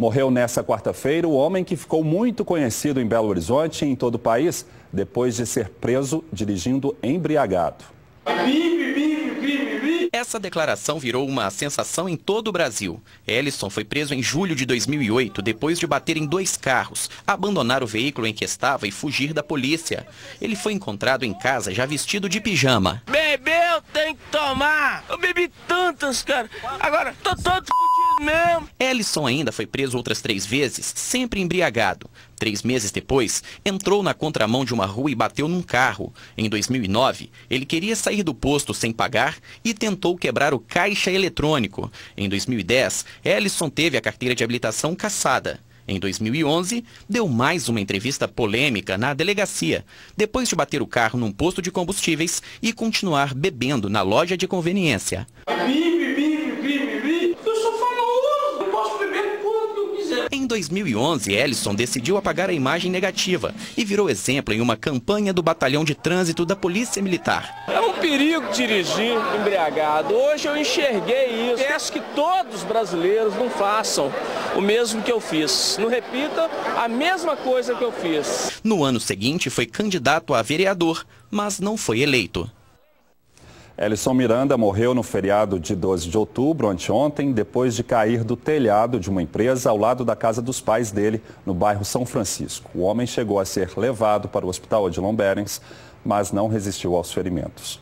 Morreu nessa quarta-feira o homem que ficou muito conhecido em Belo Horizonte e em todo o país, depois de ser preso dirigindo embriagado. Essa declaração virou uma sensação em todo o Brasil. Ellison foi preso em julho de 2008, depois de bater em dois carros, abandonar o veículo em que estava e fugir da polícia. Ele foi encontrado em casa já vestido de pijama. Bebeu, tem que tomar! Eu bebi tantas, cara. Agora, tô todo mesmo. Ellison ainda foi preso outras três vezes, sempre embriagado. Três meses depois, entrou na contramão de uma rua e bateu num carro. Em 2009, ele queria sair do posto sem pagar e tentou quebrar o caixa eletrônico. Em 2010, Ellison teve a carteira de habilitação cassada. Em 2011, deu mais uma entrevista polêmica na delegacia, depois de bater o carro num posto de combustíveis e continuar bebendo na loja de conveniência. Em 2011, Ellison decidiu apagar a imagem negativa e virou exemplo em uma campanha do Batalhão de Trânsito da Polícia Militar. É um perigo dirigir embriagado. Hoje eu enxerguei isso. Peço que todos os brasileiros não façam o mesmo que eu fiz. Não repita a mesma coisa que eu fiz. No ano seguinte, foi candidato a vereador, mas não foi eleito. Ellison Miranda morreu no feriado de 12 de outubro, anteontem, depois de cair do telhado de uma empresa ao lado da casa dos pais dele, no bairro São Francisco. O homem chegou a ser levado para o hospital Odilon Berens, mas não resistiu aos ferimentos.